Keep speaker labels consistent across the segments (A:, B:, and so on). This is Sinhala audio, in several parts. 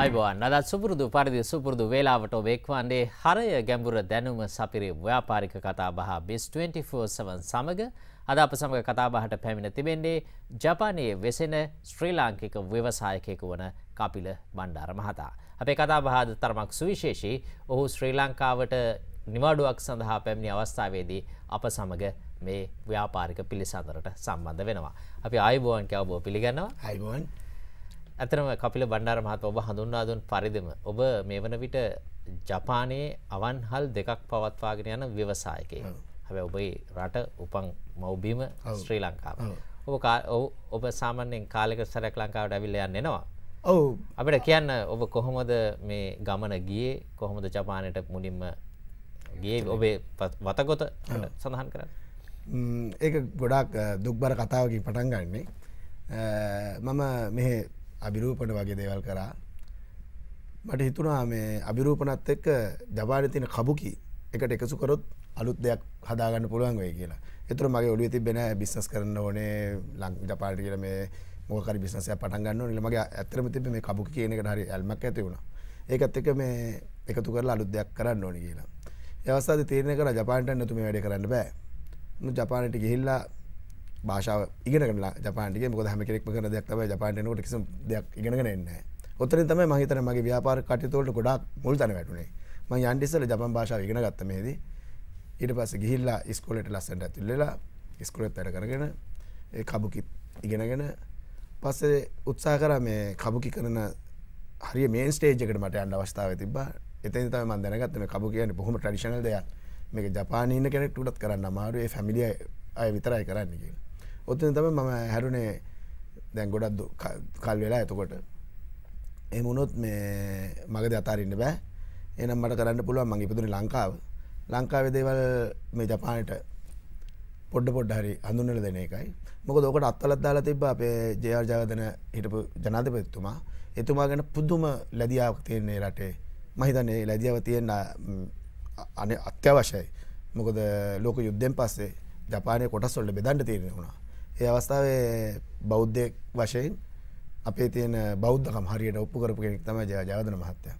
A: අයිබෝන් අදත් සුපුරුදු පරිදි සුපුරුදු වේලාවට ඔබෙක්වන්නේ හරය ගැඹුර දැනුම සපිරි ව්‍යාපාරික කතා බහ බිස් 24 සවන් සමඟ අද අප සමඟ කතාබහට පැමිණ තිබෙන්නේ ජපානයේ වෙසෙන ශ්‍රී ලාංකික ව්‍යවසායකයකු වන කපිල බණ්ඩාර මහතා. අපේ කතාබහද තරමක් සුවිශේෂී. ඔහු ශ්‍රී ලංකාවට නිවාඩුවක් සඳහා පැමිණි අවස්ථාවේදී අප සමඟ මේ ව්‍යාපාරික පිළිසඳරට සම්බන්ධ වෙනවා. අපි අයිබෝන් කැවබෝ පිළිගන්නවා.
B: අයිබෝන්
A: ඇතරම කපිල බණ්ඩාර මහත ඔබ හඳුන්වා දුන් පරිදිම ඔබ මේ වන විට ජපානයේ අවන්හල් දෙකක් පවත්වාගෙන යන ව්‍යවසායකය හැබැ ඔබයි රට උපන් මවබීම ශ්‍රී ලංකාව. ඔබ ඔබ සාමන්‍යෙන් කාලෙක සැරක් ලංකාවට ඇවිල්ල යන්න එනවා.
B: ඔවු.
A: අපිට කියන්න ඔබ කොහොමද මේ ගමන ගියේ? කොහොමද ජපානයට මුලින්ම ගේ ඔබේ වතගොත සඳහන් කරන්න.
B: ඒක ගොඩක් දුක්බර කතාවකින් පටන් ගන්නේ. මම මෙහ අභිරූපණ වගේ දේවල් කරා. මට හිතුනා මේ අභිරූපනත් එක්ක ජපාන තින කබුකි එකට එකසු කරොත් අලුත් දෙයක් හදාගන්න පුළුවන් වේ කියලා. එතුර මගේ ඔඩුව තිබෙන බිස්නස් කරන්න ඕනේ ලං ජපාට කියල මේ මොකරි බිස්නසය පටන්ගන්න නිල මගේ ඇතරම තිබ මේ කබුකි කියන එකට හරි ඇල්මක් ඇති වුණ. ඒකත් එක මේ එකතු කරලා අලුත් දෙයක් කරන්න ඕනි කියලා. යවස්ථාද තීරණය කර ජපාන්ට නැතුම වැඩ කරන්න බෑ. ජපානට ගිහිල්ලා භාෂාව ඉගෙන කරලා ජපාන්ටික මොක හැම කෙනෙක් කර දෙයක් තම ජපාන්ටනට කිසි දෙයක් ඉගෙනගෙන එන්න ඔත්තරින් තමයි මහිතන මගේ ව්‍යාපාර කටයුතුවලට ගොඩක් මුල් තන වැටුනේ. ම යන්ටිසල ජපන් භාෂාව ඉගෙන ගත්තමේදී ඊට පස්ස ගිහිල්ලා ස්කොලට ලස්සට ඇතුල්ලලා ස්කොලත් වැඩ කරගෙන ඒ කබුකි ඉගෙනගෙන පස්සේ උත්සා කර මේ කබුකි කරන හරි මේන් ස්ටේජකට මට අන්න අවස්ථාව තිබා එතන තම මන් දැනගත්ත මේ කබු කියන බොහොම ට්‍රඩිෂනල් දෙයක්. මේක ජපානීන්න කෙනෙක් ටුටත් කරන්න අමාරුවේ ෆැමිලිය අය විතරයි කරන්න කියලා. ඔත්තන තම මම හැරුණේ. දැන් ගොඩක් කල් වෙලා ඇතකොට එමුණොත් මේ මගද අතාරන්න බෑ. එනම් මට කරන්න පුළුවන් මගේ ඉපතුනි ලංකාව. ලංකාව දේවල් මේ ජපානයට පොඩ්ඩ පොඩ්ඩ හරි හඳුන්නල දෙන එකයි. මොක දෝකට අත්තලත් දාලා තිබ අපේ ජයාර් ජාගතන හිටපු ජනාධපත්තුමා. එතුමා ගැන පුද්දුම ලැදියාවක් තියන්නේ රටේ. මහිතන්නේ ලැදියාව තියෙන්න්න අන අත්‍යවශයි මොකද ලෝක යුද්ධෙන් පස්සේ ජපානය කොටස්වල්ට බෙදන්ට තියෙන වුණා. ඒ අවස්ථාවේ බෞද්ධයක් වශයෙන් අපේ තියෙන බෞද්ධකම් හරියට ඔප්පු කරපු කෙනෙක් තමයි ජය ජයවදන මහත්තය.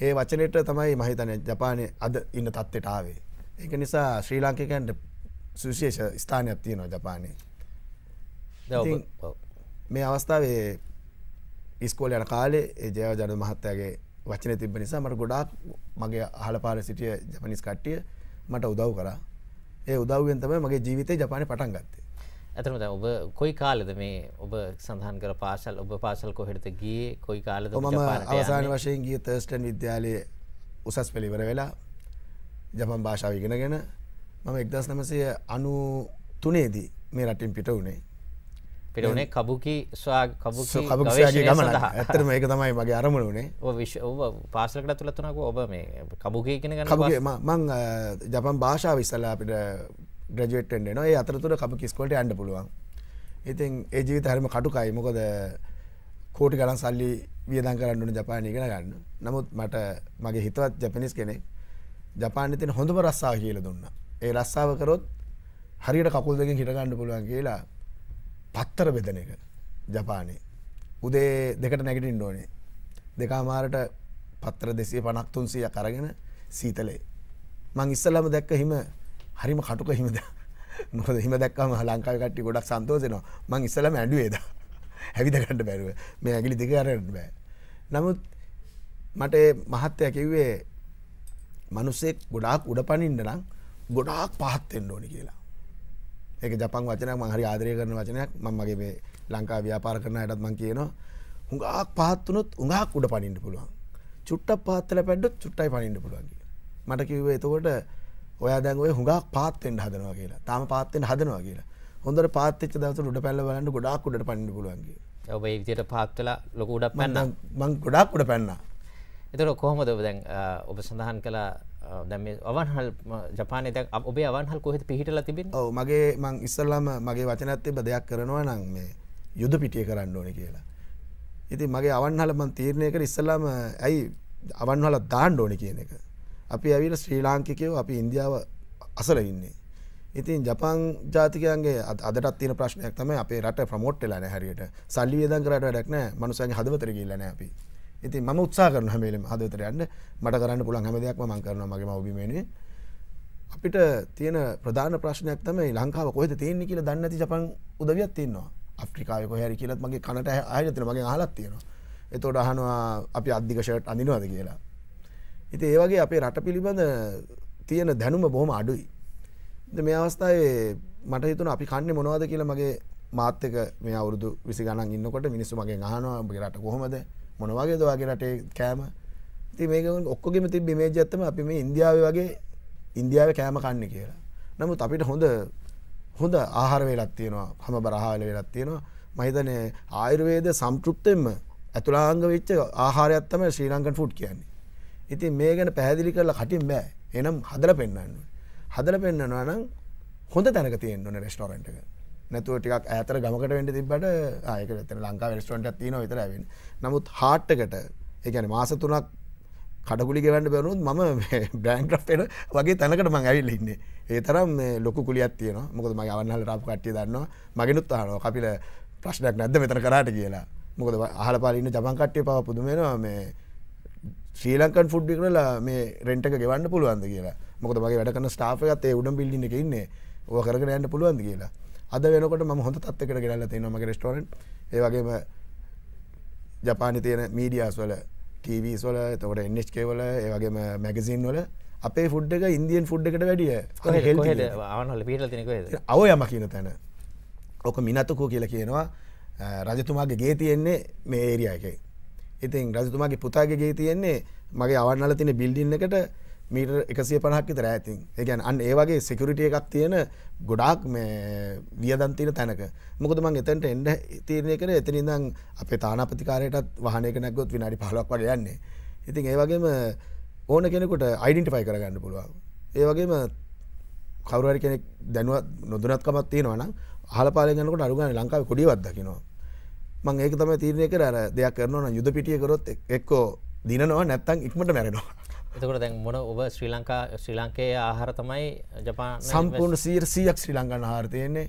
B: ඒ වචනයට තමයි මහිතන ජපානය අද ඉන්න තත්ත්වයට ආවේ. ඒක නිසා ශ්‍රී ලාංකිකන්ට සුශේෂ ස්ථානයක් තියෙනවා ජපානයේ. මේ අවස්ථාවේ ඉස්කෝල යන කාලේ ඒ ජය ජන මහත්තයාගේ වචන තිබ නිසා මට ගොඩාක් මගේ අහල පාල සිටිය ජපනිස් කට්ටිය මට උදව් කරා ඒ උදව්වෙන් තමයි මගේ ජීවිතය ජපානය පටන් ගත්තේ
A: ඇතනද ඔබ කොයි කාලද මේ ඔබ සඳහන් කර පාසල්? ඔබ පාසල් කොහෙට ගිය? කොයි කාලද
B: මම අවසාන වශයෙන් ගිය තර්ස්ටන් විද්‍යාලය උසස් පෙළිවර වෙලා ජපන් භාෂාව ඉගෙනගෙන මම එක්දස් නමසය අනු තුනේදී මේ රටින් පිට වුණේ.
A: පිටවනේ කබුකි ස්වා
B: කබුගේ ගමන ඇතරම ඒක තමයි මගේ අරමුණ වනේ
A: විශ් ඔබ පාසලකට තුළතුනක ඔබ මේ කබුගේ කෙන
B: කබුගේ මං ජපන් භාෂාව විස්සල්ලා අපිට ග්‍රජුවට්ෙන්න්න නවා ඒ අතරතුර කප කිස්කොට අන්ඩ පුළුවන්. ඉතින් ඒ ජීවිත හරිම කටුකයි. මොකද කෝටි ගලන් සල්ලි වියදන් කරන්නන ජපානය ගෙන ගන්න. නමුත් මට මගේ හිතවත් ජපනිස් කෙනෙක් ජපාන තින හොඳම රස්සාාව කියල දුන්න. ඒ රස්සාාව කරොත් හරියට කකුල් දෙකින් හිටගන්න පුළුවන් කියලා පත්තර බෙදන එක ජපානය. උදේ දෙකට නැගටින් ඕනේ. දෙකාමාරට පත්තර දෙසේ පනක් තුන්සිය කරගෙන සීතලේ. මං ඉස්සල්ලම දැක්ක හිම හරිම කටුක හිමද නොද හිම දක්කම ලංකාව කට්ටි ගොඩක් සන්තෝසනවා මං ඉස්සලම ඇඩුවේද හැවිදකට බැරුව. මේ ඇගිලි දෙකරට බෑ. නමුත් මට මහත්තය කිව්වේ මනුස්සෙක් ගොඩාක් උඩ පනින්ට නම් ගොඩාක් පහත්තෙන් ඕනි කියලා. ඒක ජපන් වචනයක් මහරි ආදරය කරන වචනයක්. මං මගේ මේ ලංකා ව්‍යාපාර කරන යටත් මං කියනවා හුඟක් පහත්තුනොත් උඟක් උඩ පනින්ට පුළුවන්. චුට්ට පාත්තල පැඩ්ඩ චුට්ටයි පනින්ට පුළුවන් මට කිව්වේ එතකොට ඔයා දැන් ඔය හුඟක් පාත්තෙන් හදනවා කියලා. තාම පාත්තෙන් හදනවා කියලා. හොඳට පාත්තච්ච දවස උඩ පැල්ල බලන්න ගොඩාක් උඩට පනින්න පුළුවන් කියලා.
A: ඔබ ඒ විදිහට පාත්වලා ලොකු උඩක් පැන්න.
B: මං ගොඩාක් උඩ පැන්නා.
A: එතකොට කොහොමද ඔබ දැන් ඔබ සඳහන් කළා දැන් මේ අවන්හල් ජපානයේ දැන් ඔබේ අවන්හල් කොහෙද පිහිටලා තිබෙන්නේ?
B: ඔව් මගේ මං ඉස්සල්ලාම මගේ වචනත් තිබ්බ දෙයක් කරනවා නම් මේ යුද පිටිය කරන්න ඕනේ කියලා. ඉතින් මගේ අවන්හල මං තීරණය කර ඉස්සල්ලාම ඇයි අවන්හල දාන්න ඕනේ කියන එක අපි ඇවිල ශ්‍රී ලාංකිකයෝ අපි ඉන්දියාව අසල ඉන්නේ. ඉතින් ජපන් ජාතිකයන්ගේ අදට තින ප්‍රශ්නයක් තම අපේ රට ප්‍රමෝට්ටලා හැරියට. සල්ලි දන් කරට ඩක්න මනුසගේ හදවතර කියල්ලන අපි. ඉති ම උත්සා කරන හමේලම හදතර යන්න. මට කරන්න පුළන් හැම දෙයක්ම මං කරන මගේ මවබිමෙන අපිට තියෙන ප්‍රධාන ප්‍රශ්නයක් තමයි ලංකාව කොහෙද තියෙන්නේ කියලා දන්නේ නැති ජපන් උදවියක් තියෙනවා. අප්‍රිකාවේ කොහේ හරි කියලාත් මගේ කනට ආයෙත් මගේ අහලක් තියෙනවා. එතකොට අහනවා අපි අධික ෂර්ට් අඳිනවද? කියලා. ඉතින් ඒ වගේ අපේ රට පිළිබඳ තියෙන දැනුම බොහොම අඩුයි. මේ අවස්ථාවේ මට හිතුන අපි කන්නේ මොනවද කියලා මගේ මාත් එක මේ අවුරුදු විසි ගණන් ඉන්නකොට මිනිස්සු මගේ අහනවා ඔබගේ රට කොහොමද? මොනවගේ දවාගේ රටේ කෑම? ති මේක ඔක්කොගෙම තිබ මේජත්තම අපි මේ ඉන්දියාව වගේ ඉන්දියාව කෑම කන්න කියලා. නමුත් අපිට හොඳ හොඳ ආහාර වෙලත් තියෙනවා හම බරහාල වෙලත් තියෙනවා. මහිතනය ආයුර්වේද සම්තෘප්තෙන්ම ඇතුලාංග වෙච්ච ආහාරයත්තම ශ්‍රී ලංකන් ෆුඩ් කියන්නේ. ඉතින් මේ ගැන පැහැදිලි කරලා කටින් බෑ. එනම් හදල පෙන්න්න හදල පෙන්න්නනවා නම් හොඳ තැනක තියෙන්න්න රෙස්ටෝරන්ට් එක. නැතුව ටිකක් ඇතර ගමකට වෙන්ට තිබට ආයක තන ලංකා වෙස්ටොන්ට තියන විතර ඇවෙන නමුත් හාට්ටකට එකන මාස තුනක් කඩකුලි ගෙවන්න බැරුත් ම බ්‍රෑන්ක්‍රප්ට වගේ තැනකට මං ඇවිල් ඉන්නේ. ඒ තරම් ලොකු කුලියත් තියන මොකද මගේ අවන්නහල රප් කට්ටිය දන්න මගෙනුත් අහනෝ කපිල ප්‍රශ්නයක් නැද්ද මෙතන කරාට? කියලා. මොකද අහල පාලින්න ජපන් කට්ටිය පව පුදුමෙනවා මේ ශ්‍රී ලංකන් ෆුඩ්ඩි කරලා මේ රෙන්ටක ගෙවන්න පුළුවන්ද කියලා. මොකද මගේ වැඩ කන ස්ටාපයත් ඒ උඩම් බිල්ලින්න එක ඉන්නේ. ඕ කරගෙන යන්න පුළුවන්ද කියලා. අද වෙනකොට ම හොඳ තත්කට ගෙනල්ල තියෙන මගේ රෙස්ටෝරන්් ඒවගේම ජපානි තියෙන මීඩියස් වල ටීවස් වල තකොට එන්ස්කේ වල ඒවගේම මැගසින් වල අපේ ෆුඩ් එක ඉන්දියන් ෆුඩ් එකට වැඩිය අව යම කියන තැන. ඕක මිනතුකෝ කියලා කියනවා රජතුමාගේ ගේ තියෙන්නේ මේ ඒරිය එක ඉතින් රජතුමාගේ පුතාගේ ගේ තියෙන්නේ මගේ අවන්නල තින බිල්ඩින්න එකට මීට එකසිය පණහක් විතර ඇතින් ඒගැන් අන්න ඒවගේ සෙකුරිටිය එකක් තියෙන ගොඩාක් මේ වියදන්තින තැනක. මොකද මං එතැන්ට එන්ඩ තීරණය කර එතනිදං අපේ තානාපතිකාරයටත් වහනක නැගොත් විනාඩි පහලක් වගේ යන්නේ. ඉතින් ඒවගේම ඕන කෙනෙකුට අයිඩෙන්ටිෆයි කරගන්න පුළුවන්. ඒවගේම කවරුවර කෙනෙක් දැනුවත් නොදුනත්කමත් තියෙනවනම් හලපාල ගන්නකට අරුගන ලංකාව කොඩිවත්දකිනවා මං ඒක තම තීරණය කර. දෙයක් කරනවන යුද පිටිය කරොත් එක්කෝ දිනවා නැත්තං ඉක්මට මැරෙනවා.
A: එතකොට දැන් මොන ඔබ ශ්‍රී ලංකා ශ්‍රී ලංකයේ ආහාර තමයි ජපාන
B: සම්පූර්ණ සීර සීයක් ශ්‍රී ලංකන්න ආහාර තියෙන්නේ.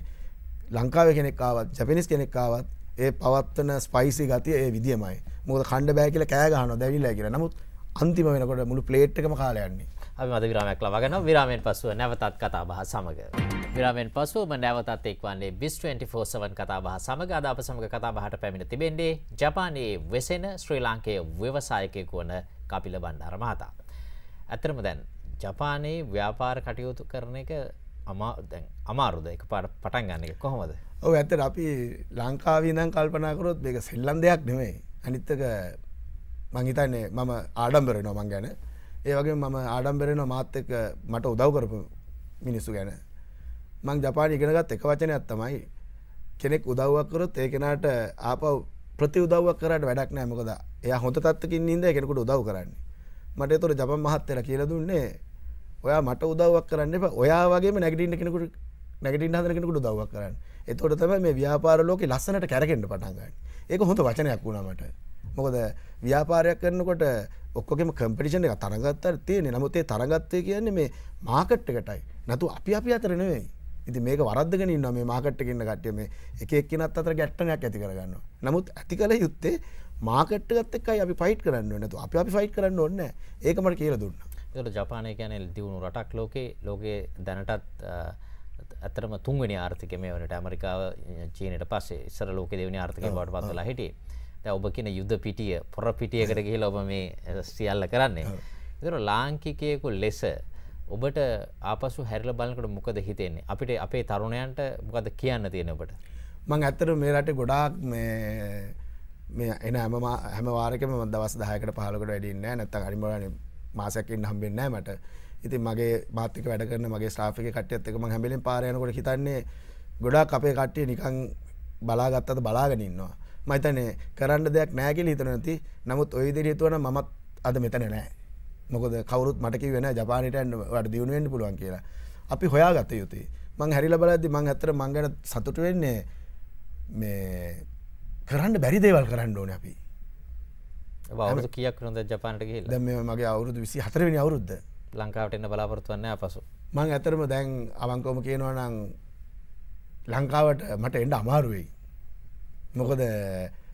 B: ලංකාව කෙනෙක්කාවත් ජපනිස් කෙනෙක්කාවත් ඒ පවත්වන ස්පයිසි ගතිය ඒ විදිමයි මොද කණ්ඩ බෑ කියල කෑගහන දැවිල්ලා කියලා. නමුත් අන්තිම වෙනකොට මුළු ප්ලේට් එකම කාලයන්නේ
A: අපි මද විරාමයක් ලබගෙන විරාමෙන් පසුව නැවතත් කතා බහ සමඟ. විරාමෙන් පසුව නැවතත් එක්වන්නේ බිස් 24 සවන් කතා බහ සමග. අද අප සමග කතා බහට පැමිණ තිබෙන්නේ ජපානයේ වෙසෙන ශ්‍රී ලාංකයේ ව්‍යවසායකයෙකු වන කපිල බණ්ඩාර මහතා. ඇතරම දැන් ජපානයේ ව්‍යාපාර කටයුතු කරන එක අමාරුද? එක පට පටන් ගන්න එක කොහොමද?
B: ඔ ඇතර අපි ලංකාවීදන් කල්පනාකරොත් දෙක සෙල්ලම් දෙයක් නෙමෙයි. අනිත්තක මංහිතන්නේ මම ආඩම්බරෙන මං ගැන. ඒවගේ මම ආඩම්බරෙන මාත් එක මට උදව් කරපු මිනිස්සු ගැන. මං ජපාන ඉගෙනගත් එක වචනයක් තමයි කෙනෙක් උදව්වක් කරොත් ඒ කෙනාට ආපව ප්‍රති උදව්වක් කරට වැඩක් නෑ. මොකද එය හොඳ තත්වකින් ඉද කෙනෙකුට උදව් කරන්නේ. මට තොර ජපන් මහත්තර කියල දුන්නේ ඔයා මට උදවක් කරන්න එප. ඔයා වගේ නැගටින්න කෙනෙකුට නැගටින් හදර කෙනෙකුට දවක් කරන්න. එතොට තම මේ ව්‍යාපාරලෝක ලස්සනට කැරකෙන්ට පටන්ගන්න ඒක හොඳ වචනයක් වුණාමට මොකද ව්‍යාපාරයක් කරනකොට ඔක්කොම කම්පිටිෂන එක තරගත්තර තියෙන නමුත්තේ තරගත්තය කියන්නේ මේ මාකට්ටකටයි නතු අපි අපි අතරනෙවෙයි ඉති මේක වරදගෙන ඉන්න මේ මාකට්ටකන්න කට්ටම එක එක්කනත් අතර ගැට්ටනයක් ඇති කරගන්න නමුත් ඇති කළ යුත්තේ මාකට්ගත් එකයි අපි ෆයිට් කරන්න නතු අප අපි ෆයිට් කරන්න ඔන්න ඒකමට කියල දුන්න.
A: එකට ජපානය ගැන දියුණු රටක් ලෝකේ. ලෝකයේ දැනටත් ඇතරම තුන්වනි ආර්ථික මේ වනට. ඇමරිකාව චීනයට පස්සේ ඉස්සර ලෝක දෙවනි ආර්ථික බට පත්ලා හිටිය. ඔබ කියන යුද්ධ පිටිය පොර පිටියකට ගහල ඔබ මේ සියල්ල කරන්නේ. එතර ලාංකිකයකු ලෙස ඔබට ආපසු හැරල බලකට මොකද හිතෙන්නේ? අපිට අපේ තරුණයන්ට මොකද කියන්න තියෙනකට
B: මං ඇත්තර මේ රට ගොඩාක් මේ මේ එන හැම හැම වාරකම දවස් දහයකට පහලකට වැඩින්න නැත්ත අරිමරන මාසයකින් හම්බෙන්න මට. ඉතින් මගේ මාතික වැඩ කරන මගේ ස්ථාපික කට්ටියත් එකම හැමිලින් පාරයනකොට හිතන්නේ ගොඩා අපේ කට්ටිය නිකං බලාගත්තද බලාගෙනන්නවා මයිතනේ කරන්න දෙයක් නෑගිල හිතන නැති. නමුත් ඔය දිරිතුවන මමත් අද මෙතන නෑ මොකද කවරුත් මටකි වෙන ජපානටන්න වට දියුණුවෙන්ට පුළුවන් කියලා. අපි හොයා ගත යුතුයි. මං හැරිල බලද්දි මං ඇතර මංගන සතුට වෙන්නේ මේ කරන්න බැරි දේවල් කරන්න ඕන අපි.
A: කියක් නොද ජපානට
B: දැම මගේ අවුරුදු විසි හතරවෙනි අවුරුද්ධ
A: ලංකාවට එන්න බලාපොරත්තුවන්න පසු.
B: මං ඇතරම දැන් අවංකෝම කියනවා නං ලංකාවට මට එන්ඩ අමාරුවෙයි. මොකද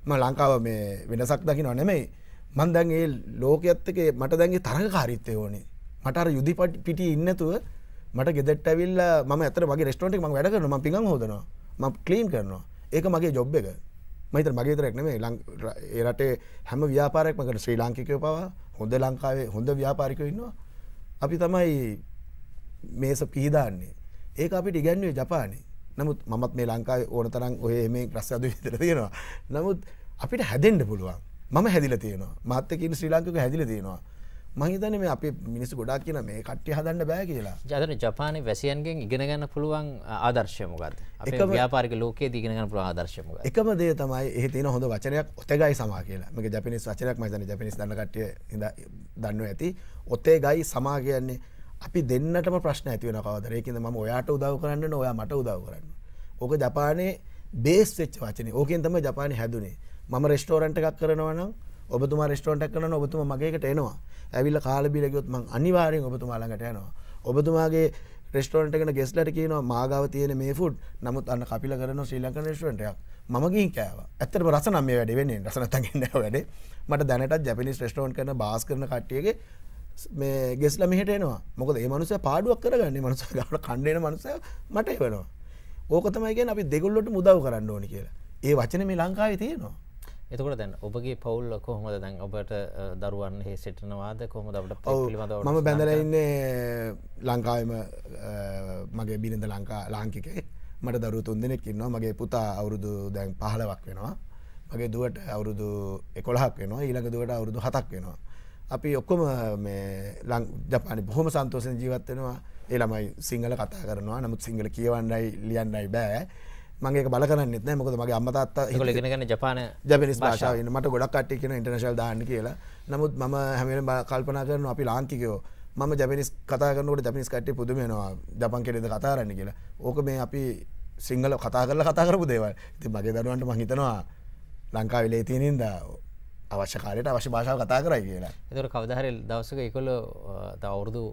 B: ම ලංකාව මේ වෙනසක් දකි නොනෙමයි මන් දැන් ඒ ලෝකයත්තක මට දැන්ගේ තරග කාරිත්තය ඕනේ. මට අර යුදි පට පිටි ඉන්නතුව මට ගෙදට ඇවිල්ල ම ඇතර මගේ රෙස්ටෝට ම වැඩ කරන ම පිඟ හෝදනවා. ම කලීන් කරනවා. ඒක මගේ ජොබ් එක. මහිත මගේ තරක් නෙමේ ඒරටේ හැම ව්‍යාපාරක්මකට ශ්‍රී ලාංකිකය පවා හොඳ ලංකාවේ හොඳ ව්‍යාපාරික ඉන්නවා. අපි තමයි මේස පිහිදාන්නේ. ඒක අපිට ඉගැන්වේ ජපානේ. නමුත් මත් මේ ලංකාව ඕන තරම් ඔය මේ ප්‍රස්සද විතර තියෙනවා. නමුත් අපිට හැදෙන්ඩ පුළුවන්. මම හැදිල තියෙනවා. මත්තකින් ශ්‍රී ලංකක හැදිල තියෙනවා. මහිතන මේ අප මිනිස් ගොඩක් කියන මේ කට්ටි හදන්න බෑ කියලා.
A: ජතන ජපානය වැසියන්ගෙන් ඉගෙන ගන්න පුළුවන් ආදර්ශයමකත් එක ව්‍යාපාරික ලෝකයේ දිගෙනගන්න පුළුව ආදර්ශයමක
B: එකම දේ තමයි ඒ තින හොඳ වචනයක් ඔතගයි සමා කියලා. මේක ජපනිස් වචනයක් මතන ජපනිස් දන්න කටිය දන්න ඇති. ඔත්තේ ගයි සමා කියන්නේ අපි දෙන්නටම ප්‍රශ්න ඇතිවෙන කවදරයකිද ම ඔයාට උදව් කරන්න ඔයා මට උදව් කරන්න ඕක ජපානයේ බේස් වෙච්ච වචන. ඕකෙන් තම ජපානය හැදුනේ ම රෙස්ටෝරන්ට එකක් කරනවනම් ඔබතුමා රෙස්ටෝන්ටක් කරන ඔබතුම මගේකට එනවා. ඇවිල්ල කාලබිලගොත් මං අනිවාරයෙන් ඔබතුමාලඟට යනවා. ඔබතුමාගේ රෙස්ටෝන්ටගෙන ගෙස්ලට කියන මාගව තියන මේ ෆුඩ් නමුත් අන්න කපිල කරන ශ්‍රී ලංක රෙස්ටෝන්ටයක් මගින් කෑව. ඇත්තට රස නම් මේ වැඩ වෙන්නේ රසනතගන්න වැඩ. මට දැනට ජපනිස් රෙස්ටෝන් කරන බාස් කරන කට්ටියගේ මේ ගෙස්ල මෙහට එනවා. මොකද ඒ මනුස පාඩුවක් කරගන්න. මනුස ගට කණ්ඩේන මනුස මට වෙනවා ඕකතමයිගෙන අපි දෙගොල්ලොට මුදව් කරන්න ඕනි කියලා. ඒ වචන මේ ලංකාව තියෙනවා.
A: එතකොට දැන් ඔබගේ පවුල් කොහොමද දැන් ඔබට දරුවන් හේ සිටිනවාද? කොහොමද අපට
B: පිළිබඳ මම බැඳලඉන්නේ ලංකාවම මගේ බිරිඳ ලංකා ලාංකිකේ. මට දරු තුන් දෙනෙක් ඉන්නවා. මගේ පුතා අවුරුදු දැන් පහලවක් වෙනවා. මගේ දුවට අවුරුදු එකොළහක් වෙනවා. ඊළඟ දුවට අවුරුදු හතක් වෙනවා. අපි ඔක්කොම මේ ජපානි බොහොම සන්තෝසෙන් ජීවත්වෙනවා ඒ ළමයි සිංහල කතා කරනවා. නමුත් සිංහල කියවන්නයි ලියන්නයි බෑ මගේ බල කරන්න න. මොකද මගේ අමතත්
A: ගෙන ජපාන
B: ජපනිස් භාෂාව. මට ගොඩක් කට්ටි කියෙන ඉන්ටර්නශල් දාන්න කියලා. නමුත් ම හැමෙන කල්පනා කරන අපි ලාංකිකයෝ. මම ජපනිස් කතාරනට ජපනිස් කට්ටි පුදුමෙනවා ජපන් කෙරෙද කතාරන්න කියලා. ඕක මේ අපි සිංහල කතා කරල කතා කරපු දේවල්. ති මගේ දරුවන්ට මහිතනවා ලංකා වෙලේ තියෙනින්ද අවශ්‍ය කාලයට අවශ්‍ය භාෂාව කතා කරයි කියලා.
A: එතර කවදහරල් දවසක එකොල අවුරුදු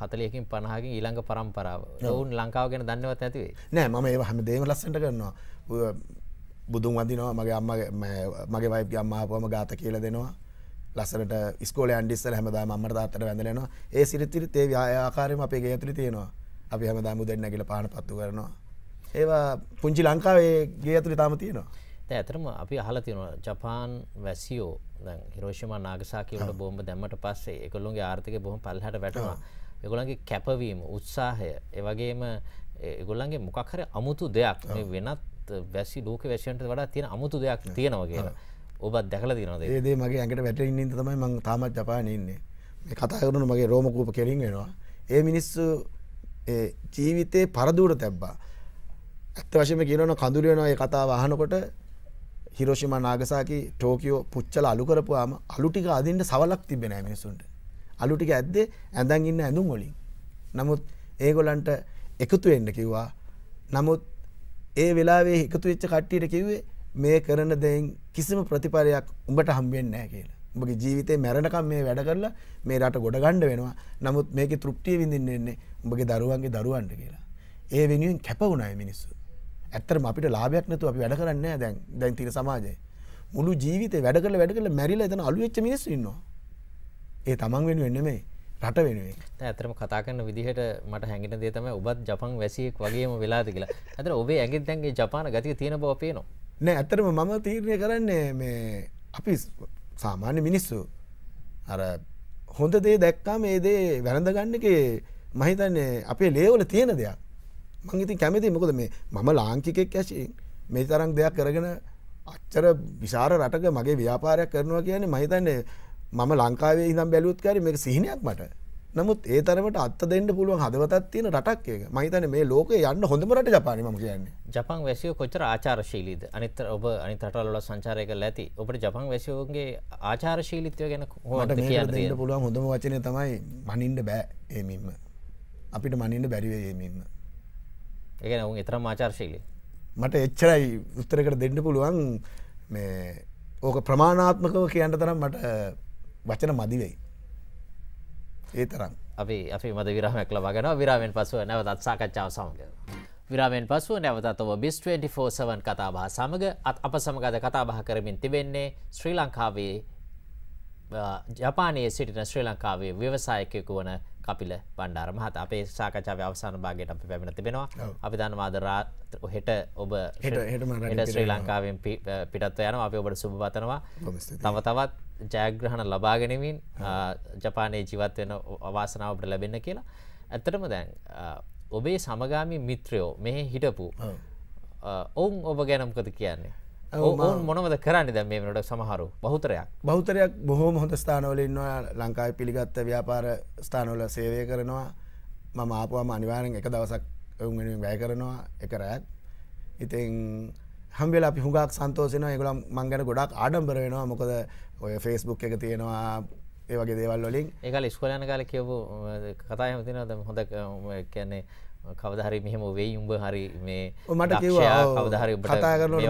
A: හතලයකින් පණහකින් ඊළඟ පරම්පරාව. ඔවුන් ලංකාව ගැන දන්නවත් ඇතිවේ
B: නෑ මම ඒ හම දේම ලස්සට කරනවා. බුදුන් වදිනවා මගේ අම්ම මගේ වයි අම්මාපුවම ගාත කියල දෙනවා. ලස්සට ස්කෝල අන්ඩිස්සල හැමදා මට තාත්තට වැඳලෙනවා ඒ සිරිතිරි තේ ආකාරම අපේ ඇතුරි තියෙනවා. අපි හැමදා මුදන්න කියල පාන පත්තු කරනවා. ඒවා පුංචි ලංකාවේ ගේ ඇතුරි තාම තියෙනවා.
A: ඇතරම අපි අහල තියෙනවා ජපාන් වැසියෝ හිරෝෂම නාගසාකවට බෝම්බ දැම්මට පස්සේ එකළුන්ගේ ආර්ථක බොහම පල්හට වැටවා එගොලන්ගේ කැපවීම උත්සාහය ඒවගේම එගොල්ලන්ගේ මොකක්හර අමුතු දෙයක්. මේ වෙනත් වැසි ලෝක වැශයන්ට වඩා තියෙන අමුතු දෙයක් තියෙනවා කියලා. ඔබත් දැකල තිනද
B: ඒදේ මගේ ඇඟට වැට ඉන්න තමයි මං තාමත් ජපාන ඉන්නේ. මේ කතා කරනු මගේ රෝමකූප කෙරින් වෙනවා ඒ මිනිස්සු ජීවිතේ පරදූර තැබ්බා. ඇත්ත වශම කියනවන කඳුරයනවා ඒ කතා වහනකොට හිරෝෂිම නාගසාකි ටෝකියෝ පුච්චල අලු කරපුවාම අලුටික අදින්ට සවලක් තිබෙන මිනිසුන්ට අලුටික ඇද්දේ ඇඳන් ඉන්න ඇඳුම් වලින්. නමුත් ඒගොලන්ට එකතු වෙන්න කිව්වා. නමුත් ඒ වෙලාවේ එකතු වෙච්ච කට්ටියට කිව්වේ මේ කරන දෙයින් කිසිම ප්‍රතිඵලයක් උඹට හම්බෙන්නේ නැහැ කියලා. උඹගේ ජීවිතේ මැරෙනකම් මේ වැඩ කරලා මේ රට ගොඩ ගන්න වෙනවා. නමුත් මේකේ තෘප්තිය විඳින්න ඉන්නේ උඹගේ දරුවන්ගේ දරුවන්ට කියලා. ඒ වෙනුවෙන් කැප වුණා මිනිස්සු. ඇත්තටම අපිට ලාභයක් නැතුව අපි වැඩ කරන්නේ නැහැ දැන් දැන් තියෙන සමාජයේ. මුළු ජීවිතේ වැඩ කරලා වැඩ කරලා මැරිලා එතන අලු වෙච්ච මිනිස්සු ඉන්නවා. ඒ තමන් වෙනුවෙන් නෙමෙයි රට වෙනුවෙන්.
A: ඇතරම කතා කරන විදිහට මට හැඟෙන දේ තමයි ඔබත් ජපන් වැසියෙක් වගේම වෙලාද කියලා. ඇතර ඔබේ ඇඟෙන් දැන් ඒ ජපාන ගතිය තියෙන බව පේනවා.
B: නෑ ඇත්තටම මම තීරණය කරන්නේ මේ අපි සාමාන්‍ය මිනිස්සු අර හොඳ දේ දැක්කාම ඒ දේ වැළඳ ගන්න එකේ මම හිතන්නේ අපේ ලේවල තියෙන දෙයක්. මං ඉතින් කැමති මොකද මේ මම ලාංකිකෙක් ඇසින් මේ තරම් දෙයක් කරගෙන අච්චර විශාර රටක මගේ ව්‍යාපාරයක් කරනවා කියන්නේ මම හිතන්නේ මම ලංකාවේ ඉඳම් බැලුත්කාරි මේක සිහිනයක් මට. නමුත් ඒ තරමට අත්ත දෙන්න පුළුවන් හදවතක් තියෙන රටක් එක මහිතන මේ ලෝක යන්න හොඳම රට ජපානය ම කියන්නේ.
A: ජපන් වැසියෝ කොච්චර ආචාරශීලීද? අනිත ඔබ අනි රටවල සංචාරය කල ඇති. ඔබට ජපන් වැසියෝගේ ආචාරශීලිත්වය ගැන
B: හොට කියන්න පුළුවන් හොඳම වචනය තමයි මනින්ට බෑ ඒමින්ම අපිට මනින්ට බැරිවේ ඒමින්ම
A: ඒගෙන උන් එතරම් ආචාර්ශීලි.
B: මට එච්චරයි උත්තරකට දෙන්න පුළුවන් මේ ඕක ප්‍රමාණාත්මකව කියන්න තරම් මට වචන මදිවෙයි. ඒ තරම්.
A: අපි අපි මද විරාමයක් ලබගෙන විරාමෙන් පසුව නැවතත් සාකච්ඡාව සමග. විරාමෙන් පසුව නැවතත් ඔබ බිස් 24 සවන් කතාබහ සමඟ අත් අප සමගද කතාබහ කරමින් තිබෙන්නේ ශ්‍රී ලංකාවේ ජපානයේ සිටින ශ්‍රී ලංකාවේ ව්‍යවසායකයකු වන කපිල බණ්ඩාර මහත. අපේ සාකච්ඡාව අවසාන භාගයට අපි පැමිණ තිබෙනවා. අපි දන්නවාද හෙට ඔබ ශ්‍රී ලංකාවෙන් පිටත්ව යනවා. අපි ඔබට සුභ පතනවා.
B: බොහොම ස්තුතියි.
A: තව තවත් ජයග්‍රහණ ලබාගෙනමින් ජපානයේ ජීවත් වෙන අවාසනාවට ලැබෙන්න කියලා. ඇත්තටම දැන් ඔබේ සමගාමී මිත්‍රයෝ මෙහි හිටපු ඔවුන් ඔබ ගැනම්කද කියන්නේ?
B: ඔව්,
A: ඔවුන් මොනවද කරන්න දැ මේ වනට සමහරු? බහුතරයක්.
B: බෞතරයක් බොහෝම හොඳ ස්ථානවල ඉන්නවා. ලංකායි පිළිගත්ත ව්‍යාපාර ස්ථානවල සේවය කරනවා. මම ආපුවාම අනිවාරෙන් එක දවසක් ඔවුන් වෙනුවෙන් වැය කරනවා. එක රැත් ඉතින් හම්බෙල අපි හුඟක් සන්තෝසන එකගලම් මංගැන ගොඩක් ආඩම්බර වෙනවා. මොකද ඔය ෆෙස්බුක් එක තියෙනවා ඒ වගේ දේවල් වලින්.
A: ඒකල ස්කොලයන කාල කියවපු කතා හමතිනද හොඳ කියන්නේ කවදහරි මෙහම වෙයි උඹ හරි මේ
B: මට.
A: කවදහරි
B: කතා ඔව්.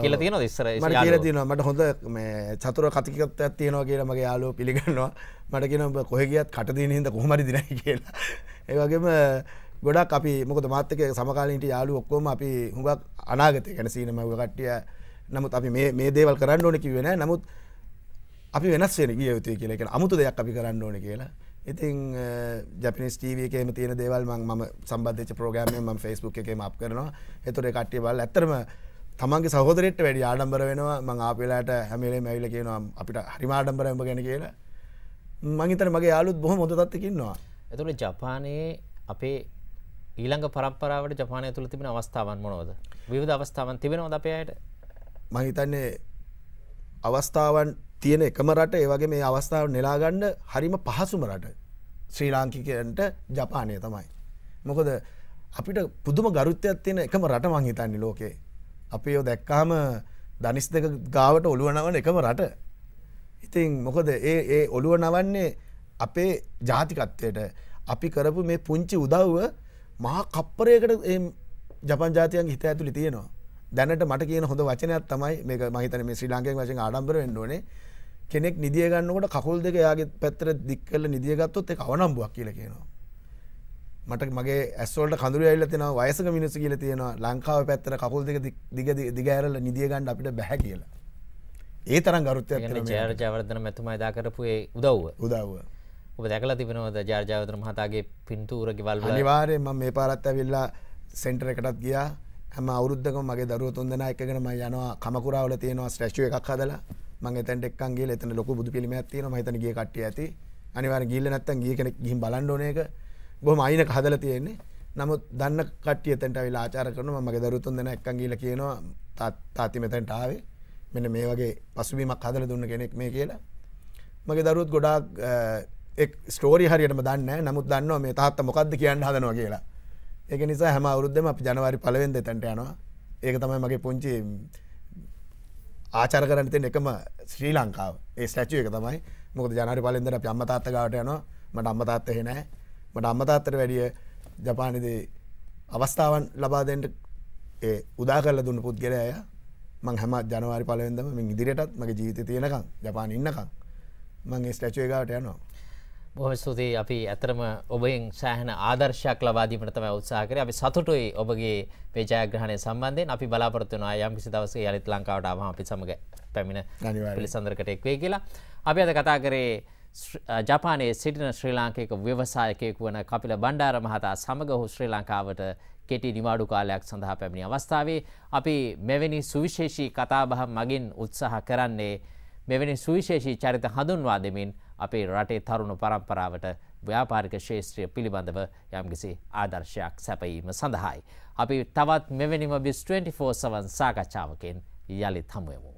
A: කියල තියෙන ඉස්සර?
B: මට කියල තියෙනවා. මට හොඳ මේ චතුර කතිකත් තියෙනවා කියලා මගේ යාලෝ පිළිගන්නවා. මට කියන ඔබ කොහගියත් කටදීන හිද කොහමරි දිනයි කියලා. ඒවගේම ගොඩක් අපි මොකද මාතක සමකාලීට යාලු ඔක්කොම අපි හුඟක් අනාගත ගැන සීනමව කට්ටිය. නමුත් අපි මේ මේ දේවල් කරන්න ඕන කිවෙන නමුත් අපි වෙනස් වෙන විය යුතුයි කියලා. එක අමුතු දෙයක් අපි කරන්න ඕන කියලා. ඉතින් ජපනිස් ටීවකේම තියෙන දේවල් මං ම සම්බධච ප්‍රෝග්‍රමය ම ෆස්බුක් එකම අප කරනවා. එතුොට කට්ටිය බල ඇතරම තමන්ගේ සහෝදරෙට වැඩි ආඩම්බර වෙනවා. මං ආපිලාට හැමිලේ මැවිල කියනවා අපිට හරිමාඩම්බරම ගැන කියලා. මංහිතර මගේ යාලුත් බොහොම හොඳ තත්තිකින්නවා
A: ඇතුළ ජපානයේ අපේ ඊළඟ පරම්පරාවට ජපානය තුළ තිබෙන අවස්ථාවන් මොනෝද විවිධ අවස්ථාවන් තිබෙනවද අපයට
B: මහිතන්නේ අවස්ථාවන් තියෙන එකම රට ඒවගේ මේ අවස්ථාව නෙලාගණ්ඩ හරිම පහසුම රට ශ්‍රී ලාංකිකයන්ට ජපානය තමයි. මොකද අපිට පුදුම ගරුත්තයක් තියෙන එකම රට මංහිතන්නේ ලෝකේ. අපි යෝ දැක්කාම දනිස් දෙක ගාවට ඔළුවනවන එකම රට. ඉතින් මොකද ඒ ඒ ඔළුව නවන්නේ අපේ ජාතිකත්වයට අපි කරපු මේ පුංචි උදව්ව මහා කප්පරයකට ඒ ජපන් ජාතියන් හිත ඇතුළි තියෙනවා. දැනට මට කියන හොඳ වචනයක් තමයි මේක මහිතන මේ ශ්‍රී ලාංකයෙන් වශයෙන් ආඩම්බර වෙන්න ඕනේ කෙනෙක් නිදිය ගන්නකොට කකුල් දෙක යාගේ පැත්තර දික් කළ නිදියගත්තොත් එක අවනම්බුවක් කියල කියනවා. මට මගේ ඇස්වලට කඳුර ඇල්ල තියෙන වයසක මිනිස්සු කියල තියෙනවා ලංකාව පැත්තර කකුල් දෙක දිග දිගඇරල නිදිය ගණඩ අපිට බැහැ කියලා. ඒ තරම් ගරුත්තය
A: ජයර ජවර්ධන මැතුමයි දා කරපු ඒ උදව්ව
B: උදව්ව.
A: ඔබ දැකලා තිබෙනවද ජාර්ජාවතර මහතාගේ පින්තූර ගෙවල් වල?
B: අනිවාරය ම මේ පාරත් ඇවිල්ලා සෙන්ටර එකටත් ගියා. හැම අවුරුද්ධක මගේ දරුව තුන්දෙන එකගෙන ම යනවා කමකුරාවල තියෙනවා ස්ට්‍රේෂුව එකක් හදලා. මං එතැන් එක්කන්ගේ එතන ලොක බුදු පිළිම ඇතින මහිතන ගේ කටිය ඇති. අනිවාර ගිල්ල නැත්තන් ගේ කෙනෙක් ගිහිම් බලන්ඩෝන එක බොහම අයින හදල තියෙන්නේ. නමුත් දන්න කටිය තැන්ට වෙලා ආචාර කරන මගේ දරුතුන් දෙන එක්කන් ගිල කියනවා තාති මෙතැන්ට ආවේ. මෙන්න මේ වගේ පසුබීමක් හදල දුන්න කෙනෙක් මේ කියලා. මගේ දරුවත් ගොඩාක් ස්ටෝරි හරියටම දන්න නමුත් දන්නවා මේ තාත්ත මොකක්ද කියන්න හදනවා කියලා. ඒක නිසා හැම අවුරුද්ධම අපි ජනවාරි පලවෙන්ද තැන්ට යනවා. ඒක තමයි මගේ පුංචි ආචර කරන තින් එකම ශ්‍රී ලංකාව. ඒ ස්ටැචුව එක තමයි. මොකද ජනරි පලෙන්දර අප අම්මතාත්තකාවට යනවා. මට අම්මතාත්ත හෙනෑ මට අම්මතාත්තර වැඩිය ජපානිද අවස්ථාවන් ලබාදෙන්ට ඒ උදා කරල දුන්න පුද්ගලය මං හැම ජනවාරි පලවෙදම මින් ඉදිරියටත් මගේ ජීවිත තියෙනකම් ජපාන ඉන්නකම් මං ස්ටැචුව එකාවට යනවා.
A: බොහම ස්තුතියි. අපි ඇතරම ඔබෙන් සෑහන ආදර්ශයක් ලබාදීමට තමයි උත්සාහ කරේ. අපි සතුටුයි ඔබගේ පේජයග්‍රහණය සම්බන්ධයෙන්. අපි බලාපොරොත්තු වෙනවා යම් කිසි දවසක යලිත් ලංකාවට ආවම අපි සමග පැමිණ. පිළිසඳරකට එක් වෙයි කියලා. අපි අද කතා කරේ ජපානයේ සිටින ශ්‍රී ලාංකික ව්‍යවසායකයෙකු වන කපිල බණ්ඩාර මහතා සමග ඔහු ශ්‍රී ලංකාවට කෙටි නිවාඩු කාලයක් සඳහා පැමිණි අවස්ථාවේ අපි මෙවැනි සුවිශේෂී කතාබහ මගින් උත්සාහ කරන්නේ මෙවැනි සුවිශේෂී චරිත හඳුන්වා දෙමින් අපේ රටේ තරුණ පරම්පරාවට ව්‍යාපාරික ශේෂත්‍රය පිළිබඳව යම්කිසි ආදර්ශයක් සැපීම සඳහායි. අපි තවත් මෙවැනිම බිස් 24 සවන් සාකච්ඡාවකෙන් යළිත් හමුවමු.